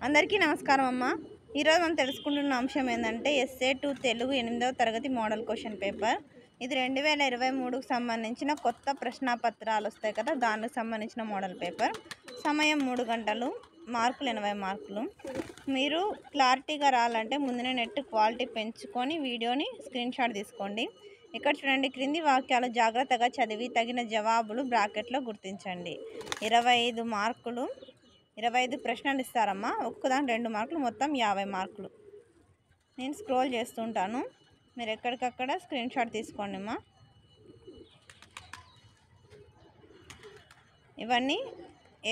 అందరికీ నమస్కారం అమ్మ. ఈరోజు మనం తెలుసుకుంటున్న అంశం ఏంటంటే ఎస్ఏ టు తెలుగు ఎనిమిదవ తరగతి మోడల్ క్వశ్చన్ పేపర్. ఇది రెండు వేల ఇరవై మూడుకు సంబంధించిన కొత్త ప్రశ్నాపత్రాలు వస్తాయి కదా దానికి సంబంధించిన మోడల్ పేపర్. సమయం మూడు గంటలు మార్కులు ఎనభై మార్కులు. మీరు క్లారిటీగా రావాలంటే ముందునే నెట్ క్వాలిటీ పెంచుకొని వీడియోని స్క్రీన్షాట్ తీసుకోండి. ఇక్కడ చూడండి క్రింది వాక్యాలు జాగ్రత్తగా చదివి తగిన జవాబులు బ్రాకెట్లో గుర్తించండి. ఇరవై ఐదు మార్కులు ఇరవై ఐదు ప్రశ్నలు ఇస్తారమ్మా ఒక్కదాని రెండు మార్కులు మొత్తం యాభై మార్కులు. నేను స్క్రోల్ చేస్తుంటాను. మీరు ఎక్కడికక్కడ స్క్రీన్ షాట్ తీసుకోండి అమ్మా. ఇవన్నీ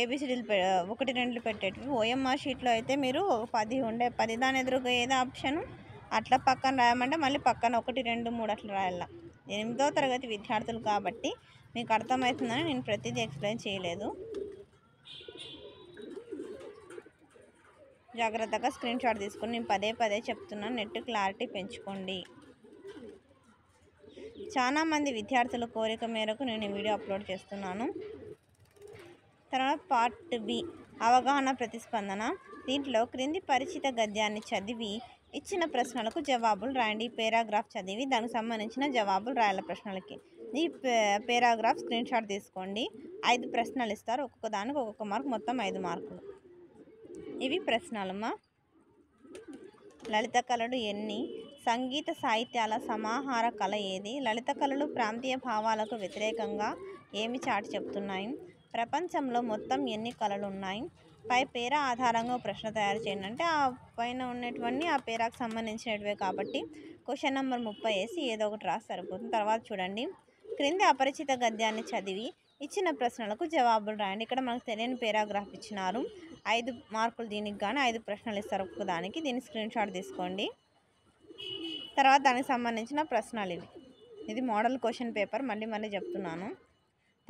ఏబిసిడీలు పె ఒకటి రెండు పెట్టేటివి. ఓఎంఆర్ షీట్లో అయితే మీరు పది ఉండే పది దాని ఎదురుగా ఏదో ఆప్షన్ అట్లా పక్కన రాయమంటే మళ్ళీ పక్కన ఒకటి రెండు మూడు అట్లా రాయాల. ఎనిమిదో తరగతి విద్యార్థులు కాబట్టి మీకు అర్థమవుతుందని నేను ప్రతిదీ ఎక్స్ప్లెయిన్ చేయలేదు. జాగ్రత్తగా స్క్రీన్ షాట్ తీసుకుని నేను పదే పదే చెప్తున్నాను. నెట్ క్లారిటీ పెంచుకోండి. చాలామంది విద్యార్థుల కోరిక మేరకు నేను వీడియో అప్లోడ్ చేస్తున్నాను. తర్వాత పార్ట్ బి అవగాహన ప్రతిస్పందన. దీంట్లో క్రింది పరిచిత గద్యాన్ని చదివి ఇచ్చిన ప్రశ్నలకు జవాబులు రాయండి. పేరాగ్రాఫ్ చదివి దానికి సంబంధించిన జవాబులు రాయాల ప్రశ్నలకి. ఈ పే- పేరాగ్రాఫ్ స్క్రీన్ షాట్ తీసుకోండి. ఐదు ప్రశ్నలు ఇస్తారు. ఒక్కొక్క దానికి ఒక్కొక్క మార్క్ మొత్తం ఐదు మార్కులు ఇవి ప్రశ్నలమ్మా. లలిత కళలు ఎన్ని? సంగీత సాహిత్యాల సమాహార కళ ఏది? లలిత కళలు ప్రాంతీయ భావాలకు వ్యతిరేకంగా ఏమి చాటి చెప్తున్నాయి? ప్రపంచంలో మొత్తం ఎన్ని కళలు ఉన్నాయి పై పేర ఆధారంగా ప్రశ్న తయారు చేయండి. అంటే ఆ పైన ఉన్నటువంటి ఆ పేరాకు సంబంధించినటివే కాబట్టి క్వశ్చన్ నెంబర్ ముప్పై వేసి ఏదో ఒకటి రాసి సరిపోతుంది తర్వాత చూడండి. క్రింది అపరిచిత గద్యాన్ని చదివి ఇచ్చిన ప్రశ్నలకు జవాబులు రాయండి. ఇక్కడ మనకు తెలియని పేరాగ్రాఫ్ ఇచ్చినారు. ఐదు మార్కులు దీనికి కానీ ఐదు ప్రశ్నలు ఇస్తారు. ఒక్క దానికి దీన్ని స్క్రీన్ షాట్ తీసుకోండి. తర్వాత దానికి సంబంధించిన ప్రశ్నలు ఇవి. ఇది మోడల్ క్వశ్చన్ పేపర్ మళ్ళీ మళ్ళీ చెప్తున్నాను.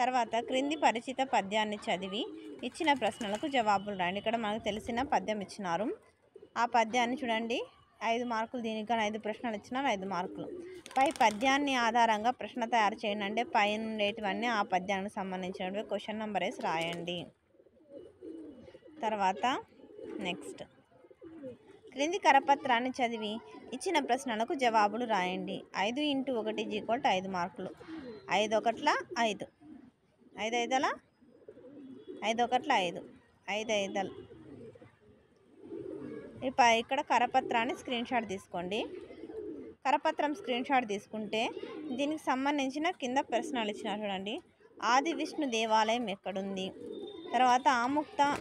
తర్వాత క్రింది పరిచిత పద్యాన్ని చదివి ఇచ్చిన ప్రశ్నలకు జవాబులు రాయండి. ఇక్కడ మనకు తెలిసిన పద్యం ఇచ్చినారు. ఆ పద్యాన్ని చూడండి. ఐదు మార్కులు దీనికి ఐదు ప్రశ్నలు ఇచ్చినారు ఐదు మార్కులు. పై పద్యాన్ని ఆధారంగా ప్రశ్న తయారు చేయండి అంటే పైన ఉండేటివన్నీ ఆ పద్యానికి సంబంధించినటువంటి క్వశ్చన్ నెంబర్ వేసి రాయండి. తర్వాత నెక్స్ట్. క్రింది కరపత్రాన్ని చదివి ఇచ్చిన ప్రశ్నలకు జవాబులు రాయండి. ఐదు ఇంటూ ఒకటి జీకోట్ ఐదు మార్కులు. ఐదు ఒకట్ల ఐదు. ఐదు ఐదల? ఐదు ఒకట్ల ఐదు. ఐదు ఐదల ఇక్కడ కరపత్రాన్ని స్క్రీన్షాట్ తీసుకోండి. కరపత్రం స్క్రీన్షాట్ తీసుకుంటే దీనికి సంబంధించిన కింద ప్రశ్నలు ఇచ్చినారు చూడండి. ఆది విష్ణు దేవాలయం ఎక్కడుంది? తర్వాత ఆముక్త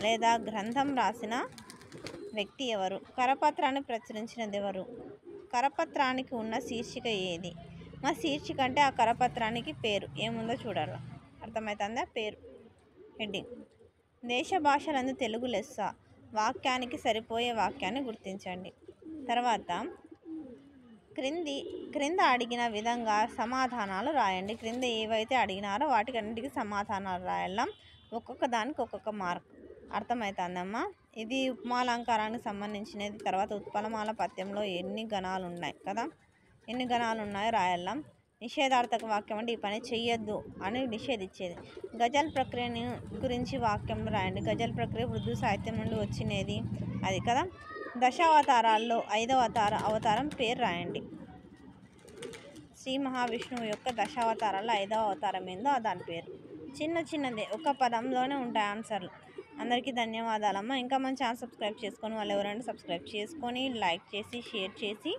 లేదా గ్రంథం రాసిన వ్యక్తి ఎవరు? కరపత్రాన్ని ప్రచురించినది ఎవరు? కరపత్రానికి ఉన్న శీర్షిక ఏది? మా శీర్షిక అంటే ఆ కరపత్రానికి పేరు. ఏముందో చూడాలి. అర్థమవుతుందా పేరు. హెడ్డింగ్. దేశ భాషలందు తెలుగు లెస్స. వాక్యానికి సరిపోయే వాక్యాన్ని గుర్తించండి. తర్వాత క్రింది క్రింద అడిగిన విధంగా సమాధానాలు రాయండి. క్రింద ఏవైతే అడిగినారో వాటికి అన్నిటికీ సమాధానాలు రాయలాం ఒక్కొక్క దానికి ఒక్కొక్క మార్క్. అర్థమవుతుందమ్మా ఇది ఉపమాలంకారానికి సంబంధించినది. తర్వాత ఉత్పలమాల పద్యంలో ఎన్ని గణాలు ఉన్నాయి కదా? ఎన్ని గణాలు ఉన్నాయో రాయల్లాం నిషేధార్థక వాక్యం అంటే ఈ పని చెయ్యొద్దు అని నిషేధించేది. గజల్ ప్రక్రియని గురించి వాక్యం రాయండి. గజల్ ప్రక్రియ ఉర్దూ సాహిత్యం నుండి వచ్చినది. అది కదా? దశావతారాల్లో ఐదవ అవతార అవతారం పేరు రాయండి. శ్రీ మహావిష్ణువు యొక్క దశావతారాల్లో ఐదవ అవతారం ఏందో దాని పేరు. చిన్న చిన్నదే. ఒక పదంలోనే ఉంటాయి ఆన్సర్లు. అందరికీ ధన్యవాదాలమ్మా. ఇంకా మన ఛానల్ సబ్స్క్రైబ్ చేసుకొని వాళ్ళు ఎవరైనా సబ్స్క్రైబ్ చేసుకొని లైక్ చేసి షేర్ చేసి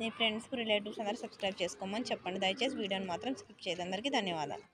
మీ ఫ్రెండ్స్కి రిలేటివ్స్ అందరూ సబ్స్క్రైబ్ చేసుకోమని చెప్పండి. దయచేసి వీడియోని మాత్రం స్కిప్ చేయదు. అందరికీ ధన్యవాదాలు.